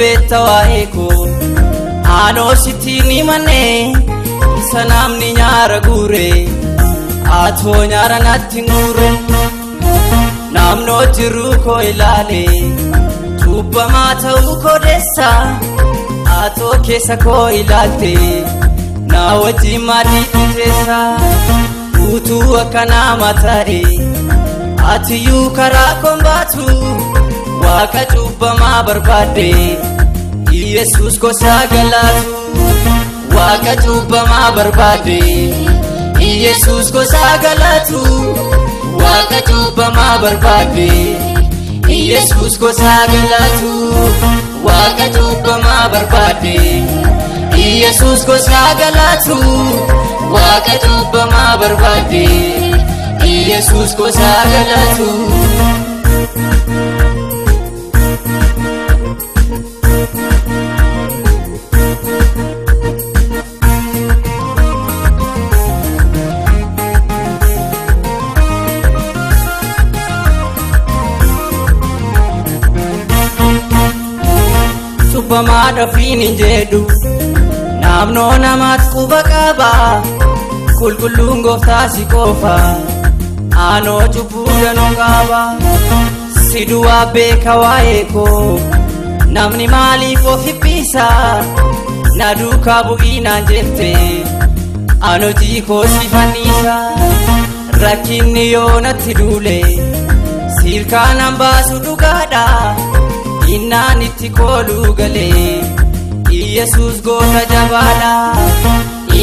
beetta waa'ee koo aanoo sitti ni mannee isa namni nyaara guure atoo nyaara natti guure naamnoo jiruu koo ilaale cubbamaa ta'uu koo deessa atoo keessa koo ilaalte naa wajjin maatii dhufeessa utuu akka nama ta'e atiyyuu karaa koon baatu waaqa cubbamaa barbaadde yesus gosaa galaatu waaqa cubbamaa barbaadde yesus gosaa galaatu waaqa cubbamaa barbaadde yesus gosaa galaatu waaqa cubbamaa barbaadde yesus gosaa galaatu waaqa cubbamaa barbaadde yesus gosaa galaatu. Cubbamaa dhafiin hin jedhu naamnoo namaatti quba qaba qulqulluun gooftaa si qofa aanoo cubbuu danuu qaba si du'aa beeka waa'ee koo namni maaliif of hibbisa na duukaa bu'ii naan jette. Anotii koo si fanniisa rakkinni yoo natti duule. Siilkaa nan baasu dhugaadha innaan itti kooluu galee yesus goota jabaadha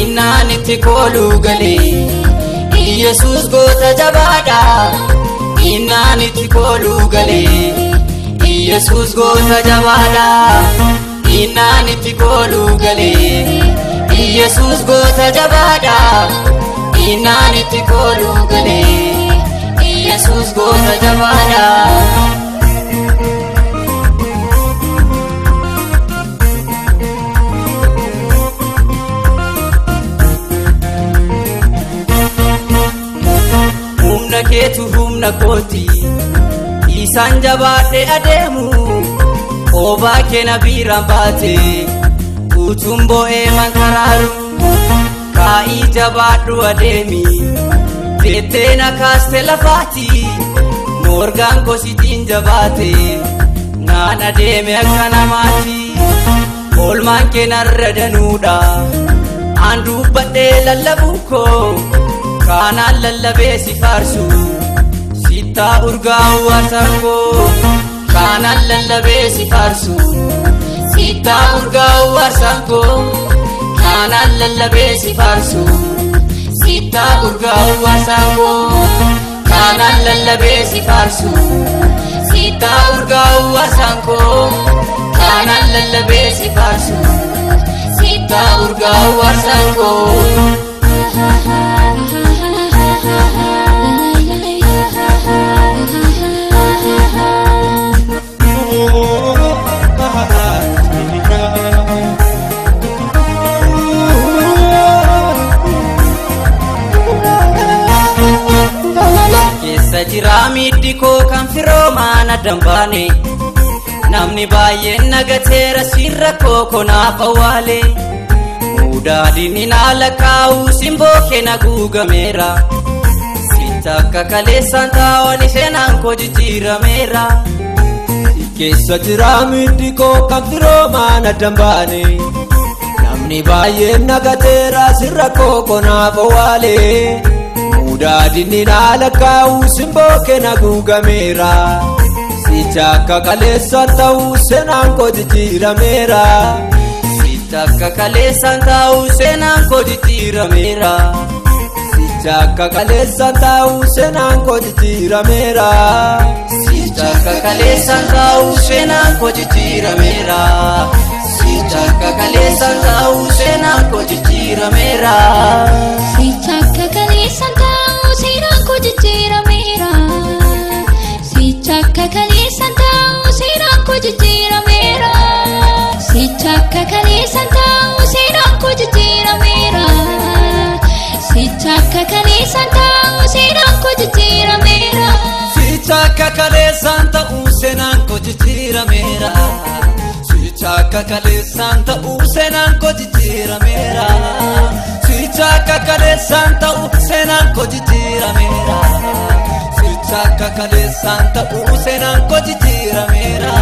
innaan itti kooluu galee yesus goota jabaadha innaan itti kooluu galee yesus goota jabaadha innaan itti kooluu galee yesus goota jabaadha innaan itti kooluu galee yesus goota jabaadha. Keetu humna kooti. Isaan jabaadhe adeemu qoobaa keena biiraan baate. Utuun bo'ee mankaraaru kaa'ii jabaadhu adeemi. Jettee na kaaste lafaati moorgaan kositiin jabaate. Naan adeeme akka namaati oolmaan keenarra danuudha. Aan dubbadhee lallabuu koo kaanaan lallabee si faarsu sittaa urgaa'u arsangoo kaanaan lallabee si faarsu sittaa urgaa'u arsangoo kaanaan lallabee si faarsu sittaa urgaa'u arsangoo kaanaan lallabee si faarsu sittaa urgaa'u arsangoo kaanaan lallabee si faarsu sittaa urgaa'u arsangoo. Keessa jiraa miidhi koo kan firoomaan addan baane namni baay'een nagateera sirra koo konaaf awwaale. Mudaadin hin haala kaa'uu simboo keena guugameera. Sitta akka kaleessaan taa'anii seenaan koo jijjiirameera. keessa jiraa miidhi koo kan firoomaan addan baane namni baay'een nagateera sirra koo konaaf awwaale haala kaa'uu simboo keena guugameera sicha akka kaleessaan ta'uu seenaan koo jijjiirameera. Akka kaleessaan taa'uu seenaan koo jijjiirameera. Sicha akka kaleessaan taa'uu seenaan koo jijjiirameera. Sicha akka kaleessaan taa'uu seenaan koo jijjiirameera. Sicha akka kaleessaan taa'uu seenaan koo jijjiirameera. Jijjiirameera. Sicha akka kaleessaan ta'uu seenaan koo jijjiirameera. Sicha akka kaleessaan ta'uu seenaan koo jijjiirameera. Sicha akka kaleessaan ta'uu seenaan koo jijjiirameera.